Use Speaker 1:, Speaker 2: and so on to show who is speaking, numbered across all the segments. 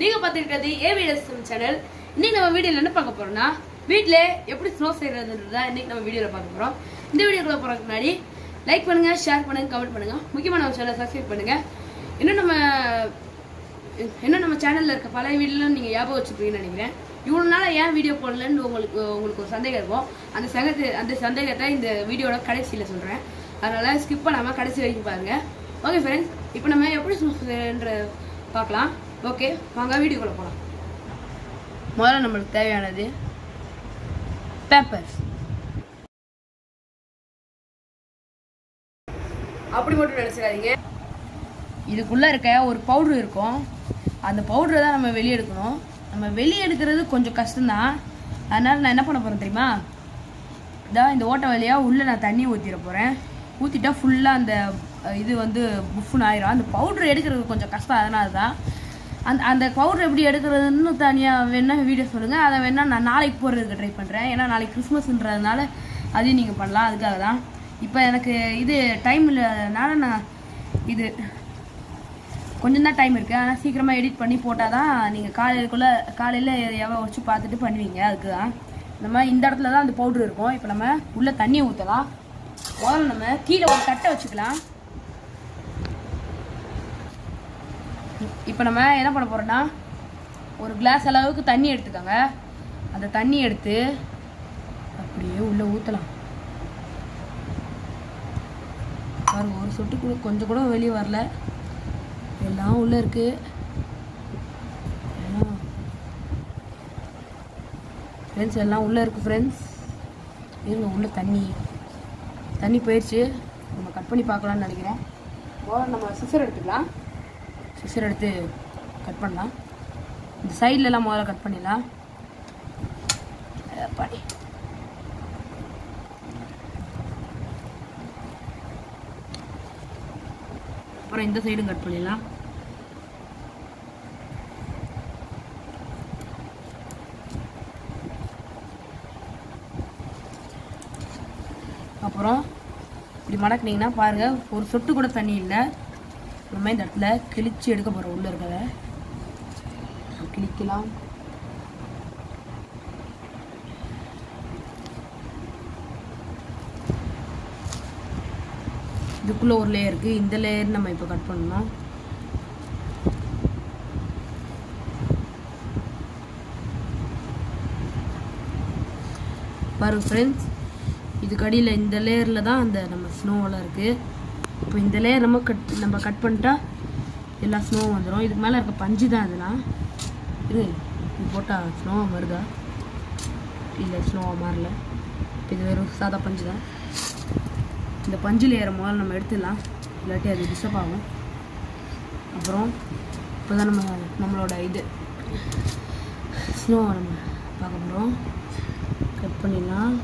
Speaker 1: நீங்க பார்த்துருக்கிறது ஏவிஎஸ்எம் சேனல் இன்னைக்கு நம்ம வீடியோல என்ன பார்க்க போறோம்னா வீட்ல எப்படி ஸ்னோ செய்யறதுன்றத இன்னைக்கு நம்ம வீடியோல பார்க்க போறோம். இந்த வீடியோக்குள்ள போறதுக்கு முன்னாடி லைக் பண்ணுங்க ஷேர் பண்ணுங்க கமெண்ட் பண்ணுங்க. முக்கியமான நம்ம சேனலை சப்ஸ்கிரைப் பண்ணுங்க. இன்னும் நம்ம இன்னும் நம்ம சேனல்ல இருக்க பழைய வீடியோலாம் நீங்க ஞாபகம் வச்சுப்பீங்கன்னு நினைக்கிறேன். இவ்வளவு நாள் ஏன் வீடியோ போடலன்னு உங்களுக்கு உங்களுக்கு ஒரு சந்தேகம் இருக்கும். அந்த சங்கத்தை அந்த சந்தேகத்தை இந்த வீடியோட கடைசியில சொல்றேன். அதனால ஸ்கிப் பண்ணாம கடைசி வரைக்கும் பாருங்க. ஓகே ஃப்ரெண்ட்ஸ் இப்போ நம்ம எப்படி சுற்றுன்ற பார்க்கலாம். ஓகே வாங்க வீடியோக்குள்ள போகலாம் முதல்ல நம்மளுக்கு தேவையானது பேப்பர்ஸ் அப்படி மட்டும் நினச்சிடாதீங்க. இதுக்குள்ளே இருக்க ஒரு பவுட்ரு இருக்கும். அந்த பவுடரை தான் நம்ம வெளியே எடுக்கணும். நம்ம வெளியே எடுக்கிறது கொஞ்சம் கஷ்டம்தான். அதனால் நான் என்ன பண்ண போகிறேன் தெரியுமா? இதான் இந்த ஓட்டை வழியாக உள்ளே நான் தண்ணி ஊற்றிட போகிறேன் ஊற்றிட்டா ஃபுல்லாக அந்த இது வந்து புஃப்னு ஆயிரும். அந்த பவுட்ரு எடுக்கிறது கொஞ்சம் கஷ்டம். அதனால தான் அந்த அந்த பவுட்ரு எப்படி எடுக்கிறதுன்னு தனியாக வேணா வீடியோ சொல்லுங்கள் அதை வேணா நான் நாளைக்கு போடுறதுக்கு ட்ரை பண்ணுறேன் ஏன்னா நாளைக்கு கிறிஸ்மஸ்ன்றதுனால அதையும் நீங்கள் பண்ணலாம். அதுக்காக தான். இப்போ எனக்கு இது டைம் இல்லாதனால நான் இது கொஞ்சம் தான் டைம் இருக்குது ஆனால் சீக்கிரமாக எடிட் பண்ணி போட்டால் தான் நீங்கள் காலையிலக்குள்ளே காலையில் எவ்வளோ வச்சு பார்த்துட்டு பண்ணுவீங்க. அதுக்கு தான் நம்ம இந்த இடத்துல தான் அந்த பவுட்ரு இருக்கும். இப்போ நம்ம உள்ளே தண்ணியை ஊற்றலாம் முதல்ல நம்ம கீழே ஒரு தட்டை வச்சுக்கலாம். இப்போ நம்ம என்ன பண்ண போகிறோன்னா ஒரு கிளாஸ் அளவுக்கு தண்ணி எடுத்துக்கோங்க. அந்த தண்ணி எடுத்து அப்படியே உள்ளே ஊற்றலாம் பாருங்க ஒரு சொட்டு கூட கொஞ்சம் கூட வெளியே வரல. எல்லாம் உள்ளே இருக்கு. ஃப்ரெண்ட்ஸ் எல்லாம் உள்ளே இருக்குது ஃப்ரெண்ட்ஸ் இருங்க உள்ளே தண்ணி. தண்ணி போயிடுச்சு நம்ம கட் பண்ணி பார்க்கலான்னு நினைக்கிறேன். நம்ம சிசர் எடுத்துக்கலாம். சிசர் எடுத்து கட் பண்ணலாம். இந்த சைட்லலாம் முதல்ல கட் பண்ணிடலாம். பாடி அப்புறம் இந்த சைடும் கட் பண்ணிடலாம். அப்புறம் இப்படி மடக்குனீங்கன்னா பாருங்கள் ஒரு சொட்டு கூட தண்ணி இல்லை. நம்ம இந்த இடத்துல கிழிச்சு எடுக்க போகிறோம் உள்ளே இருக்கிறத கிழிக்கலாம். இதுக்குள்ள ஒரு லேயர் இருக்கு. இந்த லேயர் நம்ம இப்போ கட் பண்ணணும் பாருங்க ஃப்ரெண்ட்ஸ் இதுக்கடியில் இந்த லேயரில் தான் அந்த நம்ம ஸ்னோவெல்லாம் இருக்குது இப்போ இந்த லேயர் நம்ம கட் நம்ம கட் பண்ணிட்டா எல்லா ஸ்னோவும் வந்துடும் இதுக்கு மேலே இருக்க பஞ்சு தான் இதெல்லாம். இது இது போட்டால் ஸ்னோவாக வருதா? இல்லை ஸ்னோவாக மாறல. இது வெறும் சாதா பஞ்சு தான். இந்த பஞ்சு லேயரை முதல்ல நம்ம எடுத்துடலாம். இல்லாட்டி அது டிஸ்டர்ப் ஆகும். அப்புறம் இப்போ தான் நம்ம நம்மளோட இது ஸ்னோவை நம்ம பார்க்க போகிறோம் கட் பண்ணிடலாம்.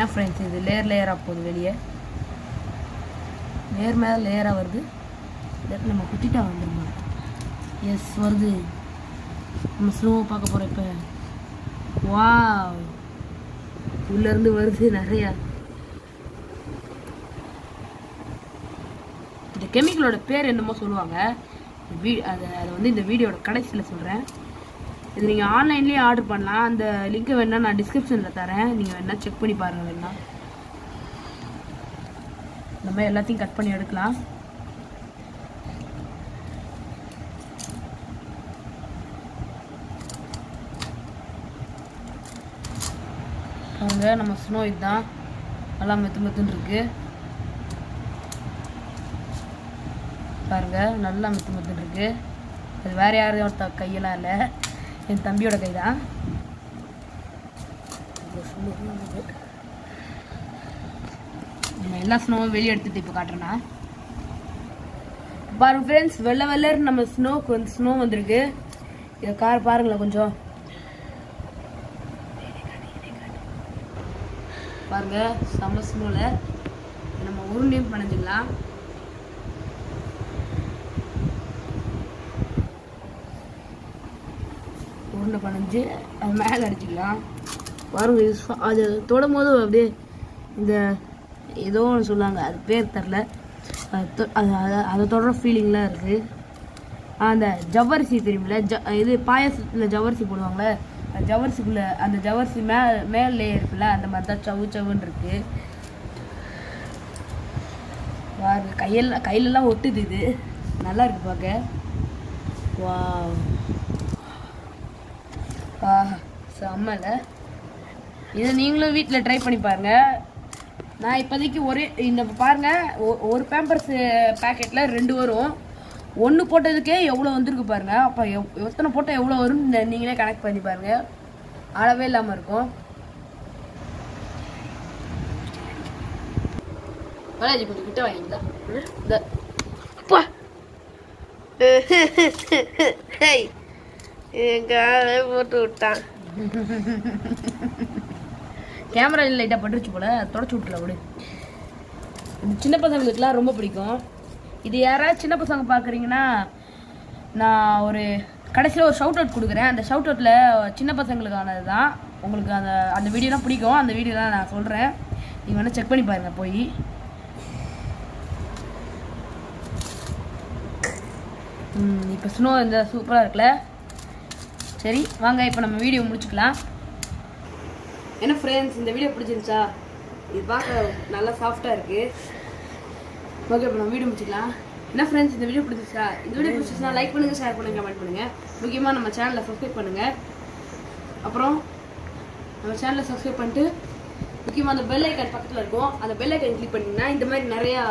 Speaker 1: என்ன ஃப்ரெண்ட்ஸ் இது லேயர் லேயராக போகுது வெளியே. லேயர் மேலே லேயராக வருது. நம்ம குத்திட்டா வந்துருமா? எஸ் வருது. நம்ம ஸ்லோவாக பார்க்க போகிறோம் இப்போ. வா உள்ளேருந்து வருது நிறையா. இந்த கெமிக்கலோட பேர் என்னமோ சொல்லுவாங்க. வீ அதை அதை வந்து இந்த வீடியோட கடைசியில் சொல்கிறேன் இது நீங்கள் ஆன்லைன்லேயே ஆர்டர் பண்ணலாம். அந்த லிங்க்கை வேணால் நான் டிஸ்கிரிப்ஷனில் தரேன். நீங்கள் வேணால் செக் பண்ணி பாருங்கள் வேணா இந்த மாதிரி எல்லாத்தையும் கட் பண்ணி எடுக்கலாம். பாருங்க நம்ம ஸ்னோ இதுதான். நல்லா மெத்து மெத்துன்னு இருக்கு. பாருங்க நல்லா மெத்து மெத்துன்னு இருக்கு. அது வேற யாரையும் ஒருத்த கையெல்லாம் இல்லை. என் தம்பியோட கை தான் நம்ம எல்லா ஸ்னோவும் வெளியே எடுத்துட்டு இப்போ காட்டுறேன்னா. பாருங்க ஃப்ரெண்ட்ஸ் வெள்ளை வெள்ளர் நம்ம ஸ்னோக்கு வந்து ஸ்னோ வந்திருக்கு. இதை கார் பாருங்களேன் கொஞ்சம். பாருங்க செம்ம ஸ்னோவில் நம்ம உருண்டையும் பண்ணிஞ்சிக்கலாம் உருண்டை பனைஞ்சு அது மேலே அடிச்சிக்கலாம். பாருங்க அது தொடும் போது அப்படியே இந்த ஏதோ ஒன்று சொல்லுவாங்க அது பேர் தெரில அது அதை- அதை தொடர ஃபீலிங்லாம் இருக்குது அந்த ஜவ்வரிசி தெரியுமில்ல ஜ இது பாயாசத்தில் ஜவ்வரிசி போடுவாங்களே அந்த அந்த ஜவ்வரிசி மே மேலே இருக்குல்ல அந்த மாதிரி தான் சவு சவுன்னு இருக்குது பாரு கையெல்லாம் கையிலலாம் ஒட்டுது இது. நல்லா இருக்கு பார்க்க வா செம்மல. இதை நீங்களும் வீட்டில் ட்ரை பண்ணி பாருங்க. நான் இப்போதைக்கு ஒரே இந்த பாருங்க ஒ- ஒரு பேம்பர்ஸ் பேக்கெட்டில் ரெண்டு வரும். ஒன்று போட்டதுக்கே எவ்வளோ வந்திருக்கு பாருங்க. அப்போ எவ் எத்தனை போட்டால் எவ்வளோ வரும்னு நீங்களே கனெக்ட் பண்ணி பாருங்க. அளவே இல்லாமல் இருக்கும். பாலாஜி கொஞ்சம் கிட்ட வாங்கிக்கலாம் இந்த
Speaker 2: போட்டு விட்டான்.
Speaker 1: கேமரா லைட்டாக பட்டுருச்சு போல. தொடச்சி விட்டுல விடு. சின்ன பசங்களுக்குலாம் ரொம்ப பிடிக்கும். இது யாராவது சின்ன பசங்க பார்க்குறீங்கன்னா நான் ஒரு கடைசியில் ஒரு ஷவுட் அவுட் கொடுக்குறேன். அந்த ஷவுட் அவுட்டில் சின்ன பசங்களுக்கானது தான் உங்களுக்கு அந்த அந்த வீடியோலாம் பிடிக்கும். அந்த வீடியோலாம் நான் சொல்கிறேன் நீங்கள் வேணால் செக் பண்ணி பாருங்கள் போய். இப்போ ஸ்னோ இந்த சூப்பராக இருக்குல்ல? சரி வாங்க இப்போ நம்ம வீடியோ முடிச்சுக்கலாம். என்ன ஃப்ரெண்ட்ஸ் இந்த வீடியோ பிடிச்சிருந்துச்சா? இது பார்க்க நல்லா சாஃப்டாக இருக்குது ஓகே இப்போ நம்ம வீடியோ முடிச்சுக்கலாம். என்ன ஃப்ரெண்ட்ஸ் இந்த வீடியோ பிடிச்சிருச்சா இந்த வீடியோ பிடிச்சிருச்சுன்னா லைக் பண்ணுங்கள் ஷேர் பண்ணுங்கள் கமெண்ட் பண்ணுங்கள் முக்கியமாக நம்ம சேனலை சப்ஸ்கிரைப் பண்ணுங்கள் அப்புறம் நம்ம சேனலை சப்ஸ்கிரைப் பண்ணிட்டு முக்கியமாக அந்த பெல் ஐக்கன் பக்கத்தில் இருக்கும். அந்த பெல் ஐக்கன் கிளிக் பண்ணிங்கன்னா இந்த மாதிரி நிறையா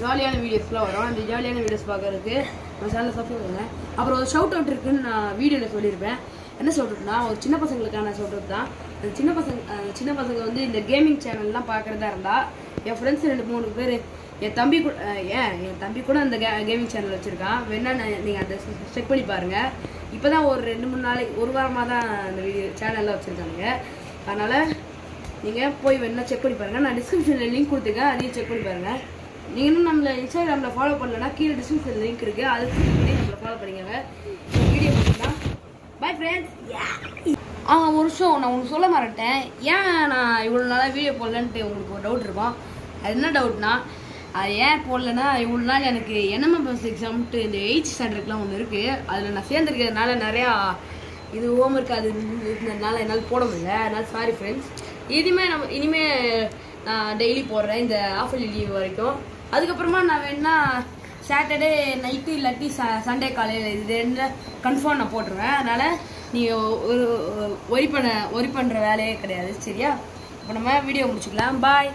Speaker 1: ஜாலியான வீடியோஸ்லாம் வரும். அந்த ஜாலியான வீடியோஸ் பார்க்கறதுக்கு நம்ம சேனலை சப்ஸ்கிரைப் பண்ணுங்க அப்புறம் ஒரு ஷவுட் அவுட் இருக்குன்னு நான் வீடியோவில் சொல்லியிருப்பேன். என்ன ஷவுட் அவுட்னா ஒரு சின்ன பசங்களுக்கான ஷவுட் அவுட் தான். அந்த சின்ன பசங்க சின்ன பசங்க வந்து இந்த கேமிங் சேனல்லாம் பார்க்குறதா இருந்தால் என் ஃப்ரெண்ட்ஸ் ரெண்டு மூணு பேர் என் தம்பி கூட ஏன்? என் தம்பி கூட அந்த கே கேமிங் சேனல் வச்சுருக்கான். வேணா நீங்கள் அதை செக் பண்ணி பாருங்கள் இப்போ தான் ஒரு ரெண்டு மூணு நாளைக்கு ஒரு வாரமாக தான் அந்த வீடியோ சேனல்லாம் வச்சுருக்காங்க அதனால் நீங்கள் போய் வேணா செக் பண்ணி பாருங்கள் நான் டிஸ்கிரிப்ஷனில் லிங்க் கொடுத்துருக்கேன். அதையும் செக் பண்ணி பாருங்கள் நீங்கள் இன்னும் நம்மளை இன்ஸ்டாகிராமில் ஃபாலோ பண்ணலன்னா கீழே டிஸ்கிரிப்ஷன் லிங்க் இருக்குது அது பண்ணி நம்மளை ஃபாலோ பண்ணிக்கோங்க. வீடியோ பார்த்தீங்கன்னா பை ஃப்ரெண்ட்ஸ் ஆ ஒரு விஷயம் நான் உங்களுக்கு சொல்ல மாட்டேன் ஏன் நான் இவ்வளோ நாளாக வீடியோ போடலன்ட்டு உங்களுக்கு ஒரு டவுட் இருக்கும் அது என்ன டவுட்னா அது ஏன் போடலன்னா இவ்வளோ நாள் எனக்கு என்எம்எம்எஸ் எக்ஸாம்ட்டு இந்த எயிட் ஸ்டாண்டர்ட்லாம் ஒன்று இருக்குது அதில் நான் சேர்ந்துருக்கிறதுனால நிறையா இது ஹோம் ஒர்க் அது இருந்ததுனால என்னால் போட முடியல. அதனால் சாரி ஃப்ரெண்ட்ஸ் இனிமேல் நம்ம இனிமேல் நான் டெய்லி போடுறேன். இந்த ஆஃபர்லி லீவ் வரைக்கும். அதுக்கப்புறமா நான் வேணா சாட்டர்டே நைட்டு இல்லாட்டி சண்டே காலையில் இது ரெண்டு கன்ஃபார்ம் நான் போட்டுருவேன். அதனால் நீ ஒரு ஒரி பண்ண ஒரி பண்ணுற வேலையே கிடையாது. சரியா? இப்போ நம்ம வீடியோ முடிச்சுக்கலாம். பாய்